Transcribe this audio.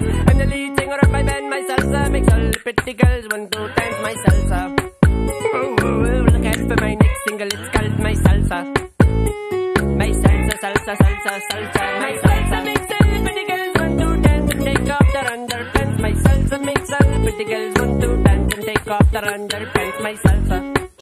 I'm the lead singer of my salsa makes all the pretty girls want to dance my salsa. Oh, oh, oh, look out for my next single, it's called my salsa. My salsa, salsa, salsa, salsa, my salsa makes all the pretty girls want to dance and take off their underpants. My salsa makes all the pretty girls want to dance and take off their underpants. My salsa.